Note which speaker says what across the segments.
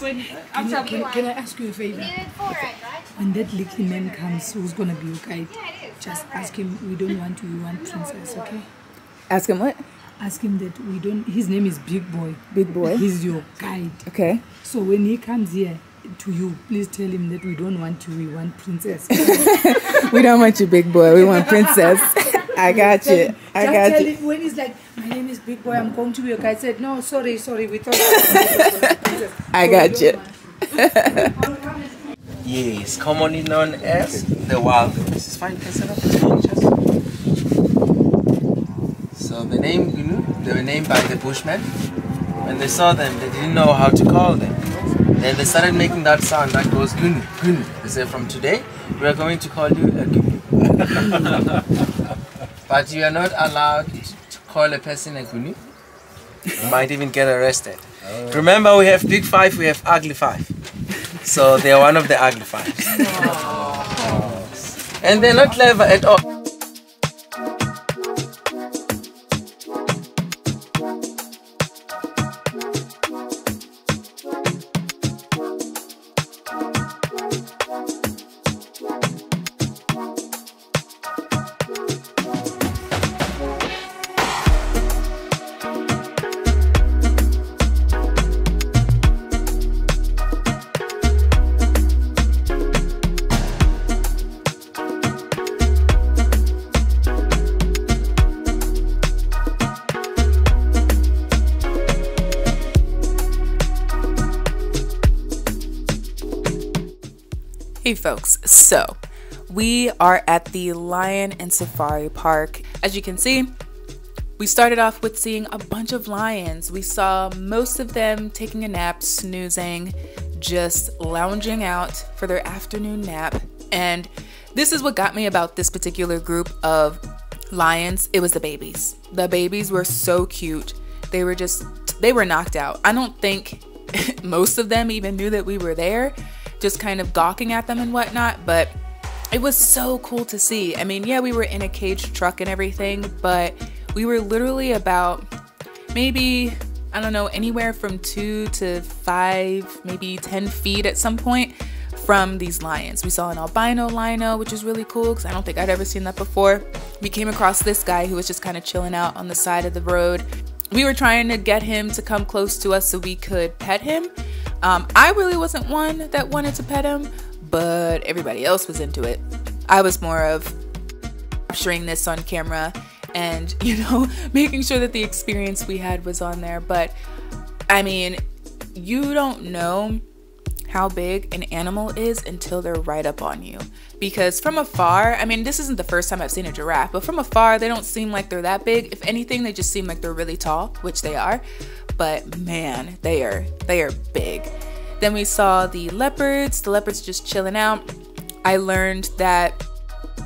Speaker 1: Can, can, can I ask you a favor? When that little man comes, who's gonna be your guide? Just ask him. We don't want you. We want princess. Okay?
Speaker 2: Ask him what?
Speaker 1: Ask him that we don't. His name is Big Boy.
Speaker 2: Big boy.
Speaker 1: He's your guide.
Speaker 2: Okay.
Speaker 1: So when he comes here to you, please tell him that we don't want you. We want princess.
Speaker 2: We don't want you, big boy. We want princess. I got you. I
Speaker 1: Just
Speaker 2: got
Speaker 1: tell
Speaker 2: you.
Speaker 1: him when he's like, my name is Big Boy. I'm going to be your guide. Said no, sorry, sorry. We thought.
Speaker 2: I got you.
Speaker 3: Yes, commonly known as the wild fine, you can set up. So the name Gnu, they were named by the Bushmen. When they saw them, they didn't know how to call them. Then they started making that sound that goes Gnu, Gnu. They said, from today, we are going to call you a Gnu. but you are not allowed to call a person a Gnu. You might even get arrested. Oh. Remember, we have big five, we have ugly five. So they are one of the ugly fives. and they're not clever at all.
Speaker 4: Hey folks, so we are at the Lion and Safari Park. As you can see, we started off with seeing a bunch of lions. We saw most of them taking a nap, snoozing, just lounging out for their afternoon nap. And this is what got me about this particular group of lions. It was the babies. The babies were so cute. They were just, they were knocked out. I don't think most of them even knew that we were there, just kind of gawking at them and whatnot. But it was so cool to see. I mean, yeah, we were in a cage truck and everything, but we were literally about maybe, I don't know, anywhere from two to five, maybe 10 feet at some point from these lions. We saw an albino lino, which is really cool because I don't think I'd ever seen that before. We came across this guy who was just kind of chilling out on the side of the road. We were trying to get him to come close to us so we could pet him. Um, I really wasn't one that wanted to pet him, but everybody else was into it. I was more of capturing this on camera and, you know, making sure that the experience we had was on there. But I mean, you don't know how big an animal is until they're right up on you. Because from afar, I mean, this isn't the first time I've seen a giraffe, but from afar, they don't seem like they're that big. If anything, they just seem like they're really tall, which they are. But man, they are they are big. Then we saw the leopards. The leopards just chilling out. I learned that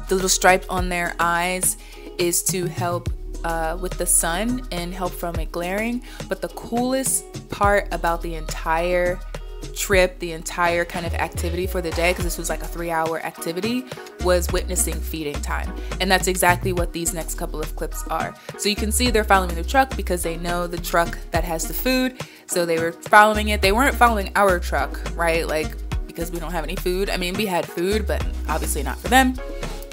Speaker 4: the little stripe on their eyes is to help uh, with the sun and help from it glaring. But the coolest part about the entire trip, the entire kind of activity for the day, because this was like a three hour activity, was witnessing feeding time. And that's exactly what these next couple of clips are. So you can see they're following the truck because they know the truck that has the food. So they were following it. They weren't following our truck, right? Like, because we don't have any food. I mean, we had food, but obviously not for them.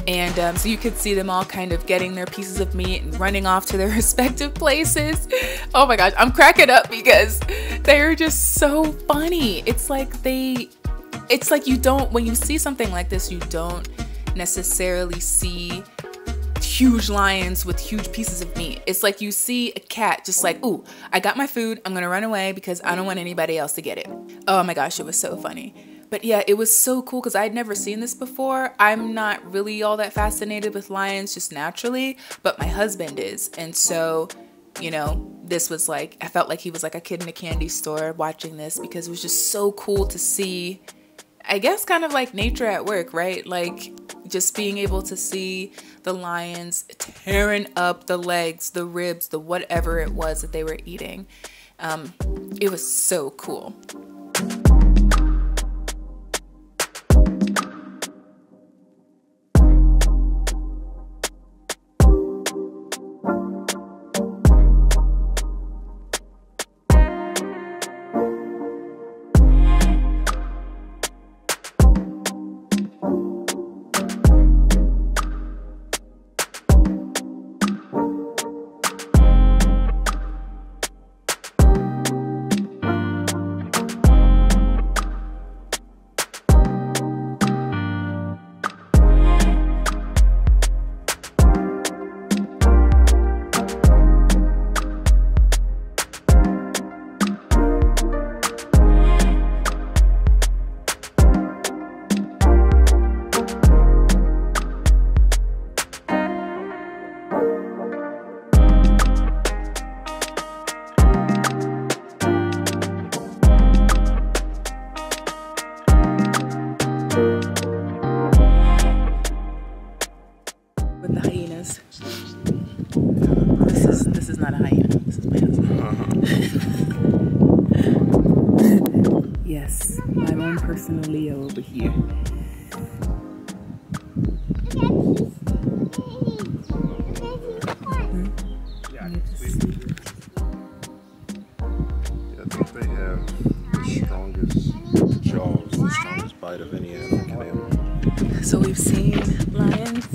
Speaker 4: And um, so you could see them all kind of getting their pieces of meat and running off to their respective places. Oh my gosh, I'm cracking up because they're just so funny. It's like they, it's like you don't, when you see something like this, you don't necessarily see huge lions with huge pieces of meat. It's like you see a cat just like, ooh, I got my food. I'm gonna run away because I don't want anybody else to get it. Oh my gosh, it was so funny. But yeah, it was so cool because I'd never seen this before. I'm not really all that fascinated with lions just naturally, but my husband is. And so, you know, this was like, I felt like he was like a kid in a candy store watching this because it was just so cool to see, I guess, kind of like nature at work, right? Like just being able to see the lions tearing up the legs, the ribs, the whatever it was that they were eating. Um, it was so cool.
Speaker 2: Here.
Speaker 4: Yeah, I
Speaker 2: think they have the strongest jaws, the strongest bite of any African animal.
Speaker 4: So we've seen lions,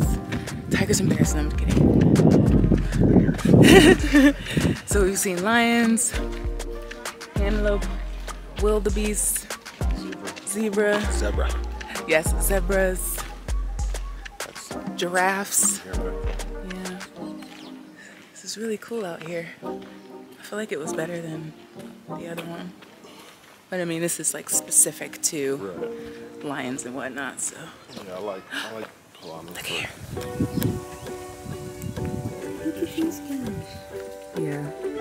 Speaker 4: tigers and bears. No, I'm kidding. so we've seen lions, antelope, wildebeest, zebra.
Speaker 3: Zebra.
Speaker 4: Yes, zebras, giraffes. Yeah. This is really cool out here. I feel like it was better than the other one. But I mean, this is like specific to right. lions and whatnot, so.
Speaker 5: Yeah, I like, I like piranhas.
Speaker 4: Look here.
Speaker 2: Yeah.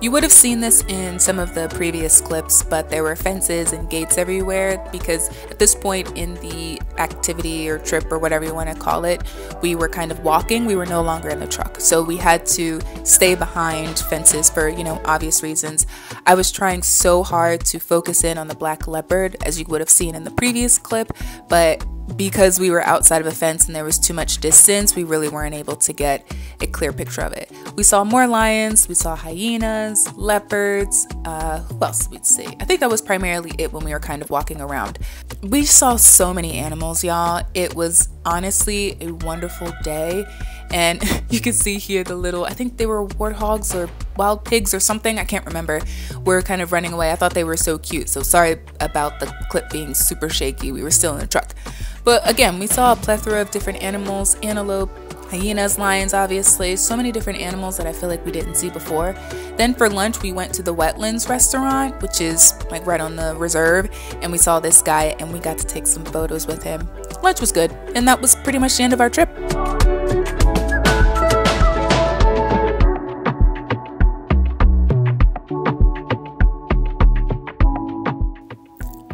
Speaker 4: You would have seen this in some of the previous clips, but there were fences and gates everywhere because at this point in the activity or trip or whatever you want to call it, we were kind of walking. We were no longer in the truck. So we had to stay behind fences for, you know, obvious reasons. I was trying so hard to focus in on the black leopard, as you would have seen in the previous clip, but because we were outside of a fence and there was too much distance, we really weren't able to get a clear picture of it. We saw more lions, we saw hyenas, leopards, uh, who else we'd see? I think that was primarily it when we were kind of walking around. We saw so many animals, y'all. It was honestly a wonderful day. And you can see here the little, I think they were warthogs or wild pigs or something, I can't remember, were kind of running away. I thought they were so cute. So sorry about the clip being super shaky. We were still in the truck. But again, we saw a plethora of different animals antelope, hyenas, lions, obviously, so many different animals that I feel like we didn't see before. Then for lunch, we went to the Wetlands restaurant, which is like right on the reserve, and we saw this guy and we got to take some photos with him. Lunch was good, and that was pretty much the end of our trip.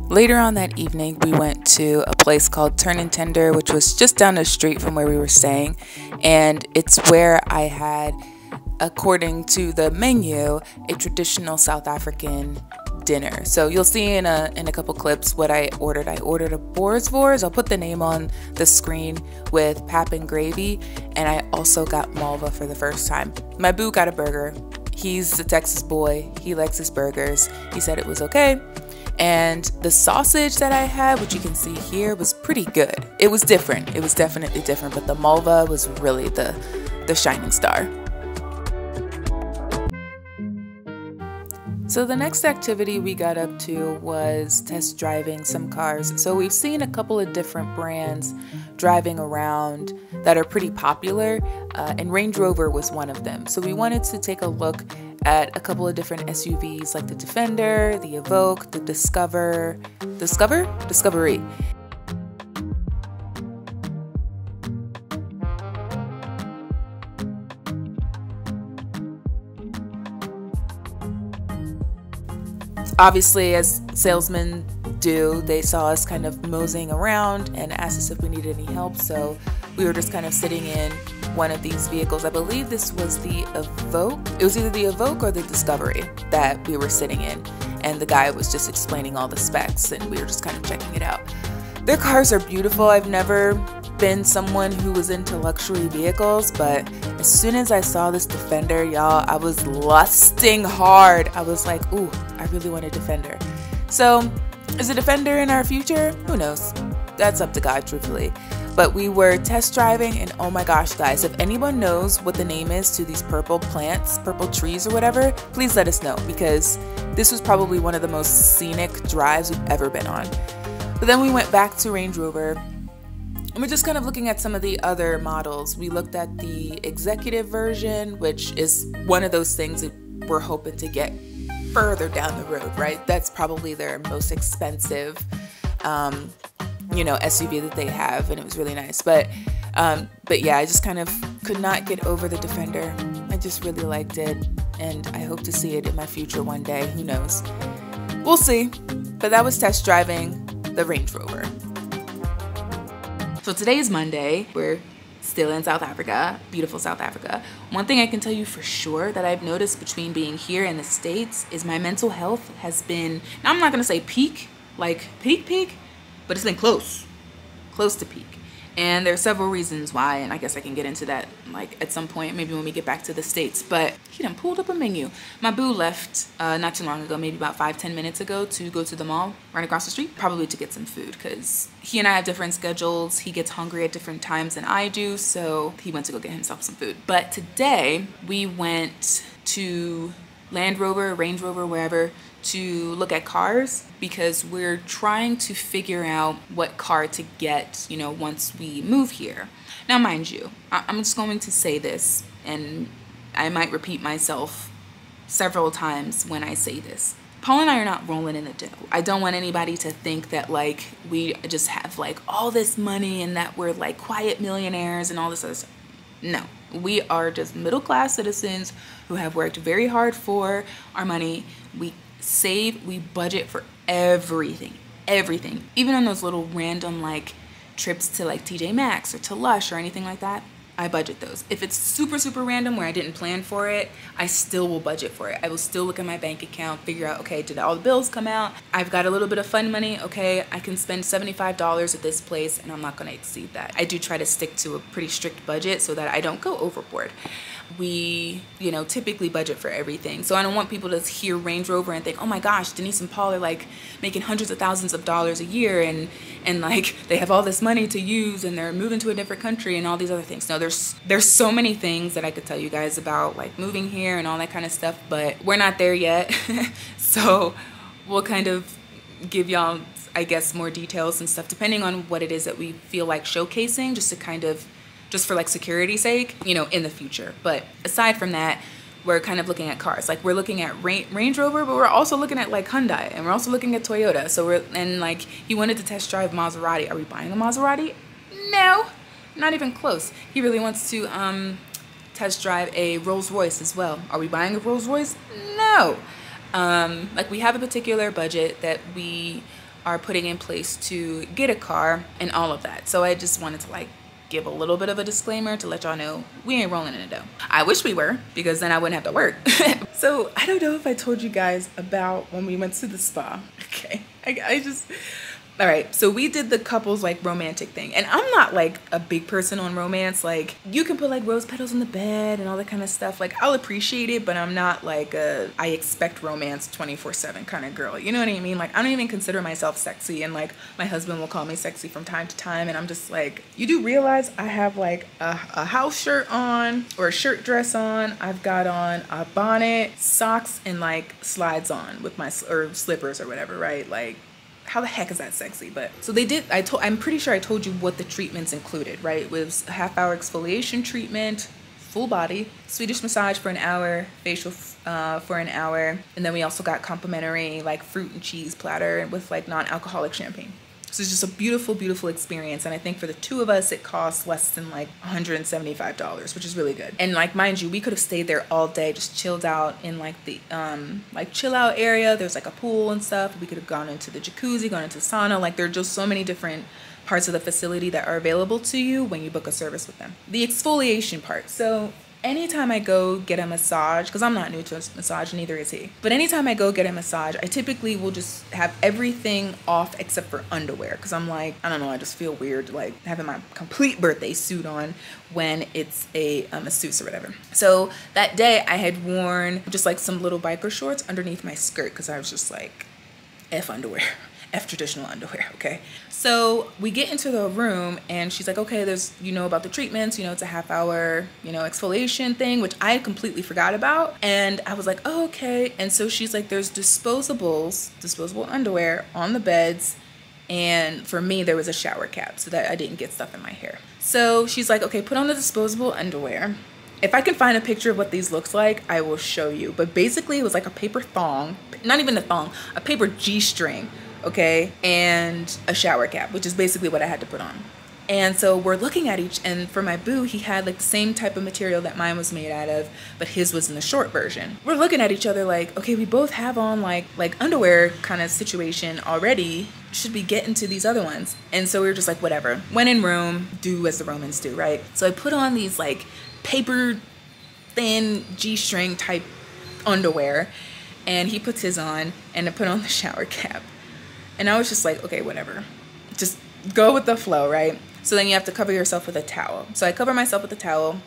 Speaker 4: Later on that evening, we went to a place called Turn N' Tender, which was just down the street from where we were staying. And it's where I had, according to the menu, a traditional South African dinner. So you'll see in a in a couple clips what I ordered. I ordered a boerewors. I'll put the name on the screen with pap and gravy, and I also got malva for the first time. My boo got a burger. He's a Texas boy. He likes his burgers. He said it was okay. And the sausage that I had, which you can see here, was pretty good. It was different. It was definitely different, but the malva was really the the shining star. So the next activity we got up to was test driving some cars. So we've seen a couple of different brands driving around that are pretty popular, uh, and Range Rover was one of them. So we wanted to take a look at a couple of different SUVs like the Defender, the Evoque, the Discover, Discover, Discovery. Obviously, as salesmen do, they saw us kind of moseying around and asked us if we needed any help. So we were just kind of sitting in one of these vehicles. I believe this was the Evoque. It was either the Evoque or the Discovery that we were sitting in. And the guy was just explaining all the specs and we were just kind of checking it out. Their cars are beautiful. I've never been someone who was into luxury vehicles, but as soon as I saw this Defender, y'all, I was lusting hard. I was like, ooh, I really want a Defender. So, is a Defender in our future? Who knows? That's up to God, truthfully. But we were test driving, and oh my gosh, guys, if anyone knows what the name is to these purple plants, purple trees, or whatever, please let us know because this was probably one of the most scenic drives we've ever been on. But then we went back to Range Rover and we're just kind of looking at some of the other models. We looked at the executive version, which is one of those things that we're hoping to get further down the road, right? That's probably their most expensive um, you know SUV that they have, and it was really nice. But um, but yeah, I just kind of could not get over the Defender. I just really liked it, and I hope to see it in my future one day. Who knows? We'll see. But that was test driving the Range Rover. So today is Monday. We're still in South Africa, beautiful South Africa. One thing I can tell you for sure that I've noticed between being here in the States is my mental health has been, now I'm not gonna say peak, like peak peak, but it's been close, close to peak. And there are several reasons why, and I guess I can get into that like at some point, maybe when we get back to the States. But he done pulled up a menu. My boo left uh, not too long ago, maybe about five, ten minutes ago to go to the mall right across the street, probably to get some food because he and I have different schedules. He gets hungry at different times than I do, so he went to go get himself some food. But today we went to Land Rover, Range Rover, wherever, to look at cars because we're trying to figure out what car to get, you know, once we move here. Now, mind you, I'm just going to say this, and I might repeat myself several times when I say this. Paul and I are not rolling in the dough. I don't want anybody to think that like we just have like all this money and that we're like quiet millionaires and all this other stuff. No, we are just middle class citizens who have worked very hard for our money. We save, we budget for everything, everything. Even on those little random like trips to like TJ Maxx or to Lush or anything like that, I budget those. If it's super, super random where I didn't plan for it, I still will budget for it. I will still look at my bank account, figure out, okay, did all the bills come out? I've got a little bit of fun money. Okay, I can spend $75 at this place and I'm not gonna exceed that. I do try to stick to a pretty strict budget so that I don't go overboard we, you know, typically budget for everything. So I don't want people to hear Range Rover and think, oh my gosh, Denise and Paul are like making hundreds of thousands of dollars a year and, and like they have all this money to use and they're moving to a different country and all these other things. No, there's, there's so many things that I could tell you guys about like moving here and all that kind of stuff, but we're not there yet. so we'll kind of give y'all, I guess, more details and stuff depending on what it is that we feel like showcasing just to kind of just for like security sake, you know, in the future. But aside from that, we're kind of looking at cars. Like we're looking at Range Rover, but we're also looking at like Hyundai and we're also looking at Toyota. So we're, and like he wanted to test drive Maserati. Are we buying a Maserati? No, not even close. He really wants to um, test drive a Rolls Royce as well. Are we buying a Rolls Royce? No. Um, like we have a particular budget that we are putting in place to get a car and all of that. So I just wanted to like give a little bit of a disclaimer to let y'all know we ain't rolling in the dough. I wish we were because then I wouldn't have to work. so I don't know if I told you guys about when we went to the spa. Okay, I, I just all right so we did the couples like romantic thing. And i'm not like a big person on romance. Like you can put like rose petals in the bed and all that kind of stuff. Like i'll appreciate it but i'm not like a i expect romance 24 7 kind of girl. You know what i mean? Like i don't even consider myself sexy and like my husband will call me sexy from time to time and i'm just like you do realize i have like a, a house shirt on or a shirt dress on. I've got on a bonnet socks and like slides on with my or slippers or whatever right? Like how the heck is that sexy? But so they did. I told. I'm pretty sure I told you what the treatments included. Right? It was half hour exfoliation treatment, full body, Swedish massage for an hour, facial uh, for an hour, and then we also got complimentary like fruit and cheese platter with like non-alcoholic champagne. So it's just a beautiful, beautiful experience. And I think for the two of us, it costs less than like $175, which is really good. And like, mind you, we could have stayed there all day, just chilled out in like the um, like chill out area. There's like a pool and stuff. We could have gone into the jacuzzi, gone into sauna. Like there are just so many different parts of the facility that are available to you when you book a service with them. The exfoliation part. So anytime I go get a massage, because I'm not new to massage, neither is he. But anytime I go get a massage, I typically will just have everything off except for underwear. Because I'm like, I don't know, I just feel weird like having my complete birthday suit on when it's a, um, a masseuse or whatever. So that day I had worn just like some little biker shorts underneath my skirt because I was just like, F underwear. F traditional underwear, okay? So we get into the room and she's like, okay, there's, you know, about the treatments, you know, it's a half hour, you know, exfoliation thing, which I completely forgot about. And I was like, oh, okay. And so she's like, there's disposables, disposable underwear on the beds. And for me, there was a shower cap so that I didn't get stuff in my hair. So she's like, okay, put on the disposable underwear. If I can find a picture of what these looks like, I will show you. But basically it was like a paper thong, not even a thong, a paper G-string okay, and a shower cap, which is basically what I had to put on. And so we're looking at each, and for my boo, he had like the same type of material that mine was made out of, but his was in the short version. We're looking at each other like, okay, we both have on like like underwear kind of situation already. Should we get into these other ones? And so we were just like, whatever. When in Rome, do as the Romans do, right? So I put on these like paper thin G-string type underwear, and he puts his on, and I put on the shower cap. And I was just like, okay, whatever. Just go with the flow, right? So then you have to cover yourself with a towel. So I cover myself with a towel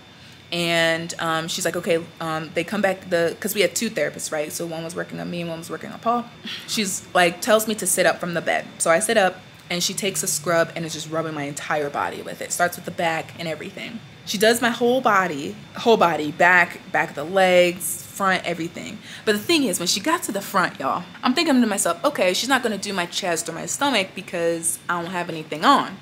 Speaker 4: and um, she's like, okay, um, they come back the because we had two therapists, right? So one was working on me and one was working on Paul. She's like tells me to sit up from the bed. So I sit up and she takes a scrub and is just rubbing my entire body with it. Starts with the back and everything. She does my whole body, whole body, back, back of the legs, front, everything. But the thing is, when she got to the front, y'all, I'm thinking to myself, okay, she's not gonna do my chest or my stomach because I don't have anything on.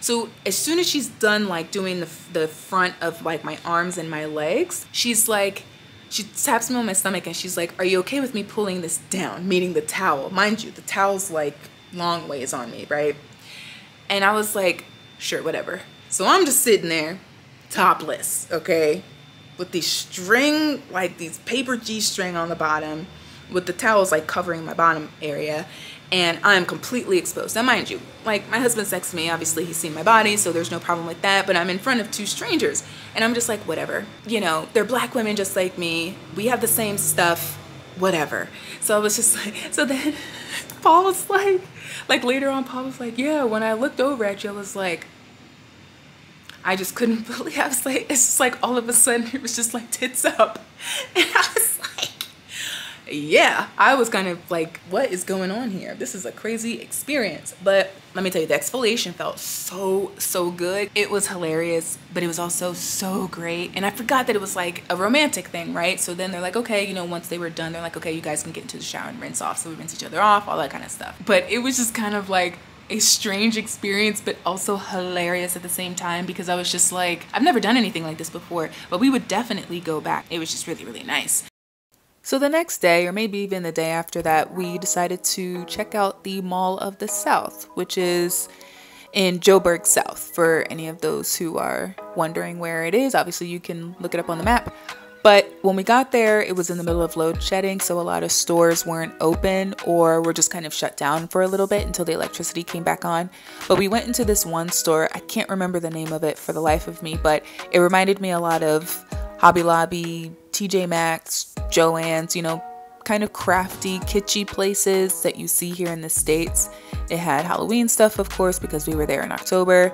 Speaker 4: So as soon as she's done like doing the, the front of like my arms and my legs, she's like, she taps me on my stomach and she's like, are you okay with me pulling this down? Meaning the towel. Mind you, the towel's like long ways on me, right? And I was like, sure, whatever. So I'm just sitting there topless, okay? With these string, like these paper G string on the bottom with the towels like covering my bottom area and I'm completely exposed. Now, mind you, like my husband's next to me, obviously he's seen my body, so there's no problem with that, but I'm in front of two strangers and I'm just like, whatever. You know, they're black women just like me. We have the same stuff, whatever. So I was just like, so then Paul was like, like later on, Paul was like, yeah, when I looked over at you, I was like, I just couldn't believe, I was like, it's just like all of a sudden it was just like tits up. And I was like, yeah, I was kind of like, what is going on here? This is a crazy experience. But let me tell you, the exfoliation felt so, so good. It was hilarious, but it was also so great. And I forgot that it was like a romantic thing, right? So then they're like, okay, you know, once they were done, they're like, okay, you guys can get into the shower and rinse off. So we rinse each other off, all that kind of stuff. But it was just kind of like, a strange experience but also hilarious at the same time because I was just like I've never done anything like this before but we would definitely go back it was just really really nice so the next day, or maybe even the day after that, we decided to check out the Mall of the South, which is in Joburg South. For any of those who are wondering where it is, obviously you can look it up on the map. But when we got there, it was in the middle of load shedding, so a lot of stores weren't open or were just kind of shut down for a little bit until the electricity came back on. But we went into this one store, I can't remember the name of it for the life of me, but it reminded me a lot of Hobby Lobby, TJ Maxx, Joann's, you know, kind of crafty, kitschy places that you see here in the States. It had Halloween stuff, of course, because we were there in October.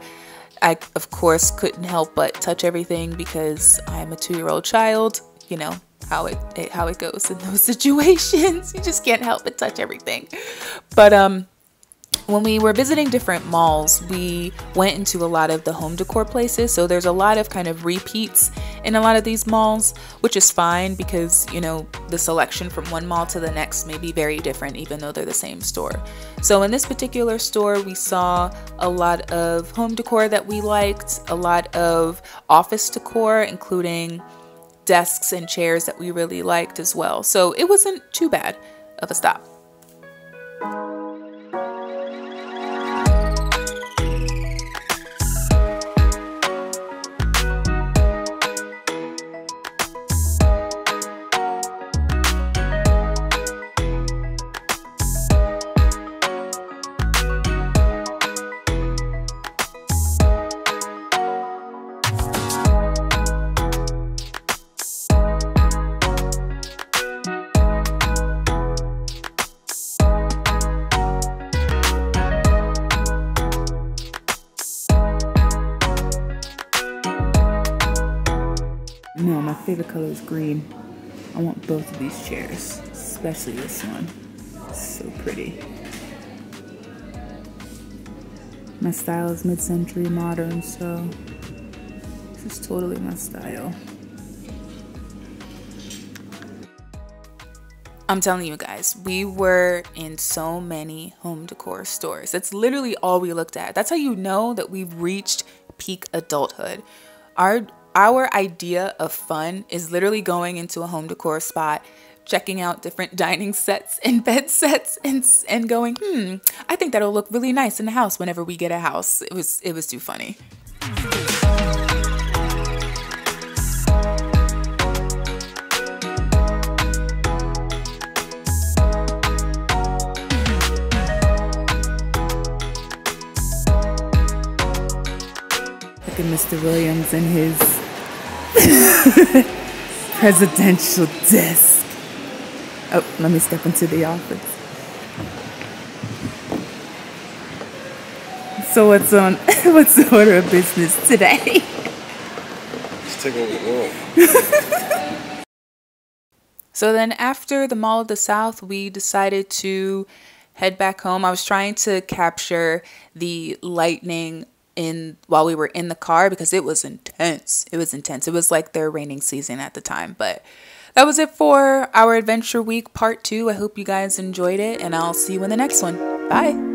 Speaker 4: I, of course, couldn't help but touch everything because I'm a two-year-old child. You know how it, it how it goes in those situations. You just can't help but touch everything. But um, when we were visiting different malls, we went into a lot of the home decor places. So there's a lot of kind of repeats in a lot of these malls, which is fine because, you know, the selection from one mall to the next may be very different, even though they're the same store. So in this particular store, we saw a lot of home decor that we liked, a lot of office decor, including desks and chairs that we really liked as well. So it wasn't too bad of a stop.
Speaker 2: Color is green. I want both of these chairs, especially this one. It's so pretty. My style is mid-century modern, so this is totally my style.
Speaker 4: I'm telling you guys, we were in so many home decor stores. That's literally all we looked at. That's how you know that we've reached peak adulthood. Our our idea of fun is literally going into a home decor spot, checking out different dining sets and bed sets and and going, "Hmm, I think that'll look really nice in the house whenever we get a house." It was it was too funny.
Speaker 2: Look at Mr. Williams and his presidential desk. Oh, let me step into the office. So what's on what's the order of business today?
Speaker 5: Let's take over the world.
Speaker 4: So then after the Mall of the South, we decided to head back home. I was trying to capture the lightning in while we were in the car because it was intense. It was intense. It was like their raining season at the time, but that was it for our adventure week part 2. I hope you guys enjoyed it and I'll see you in the next one. Bye.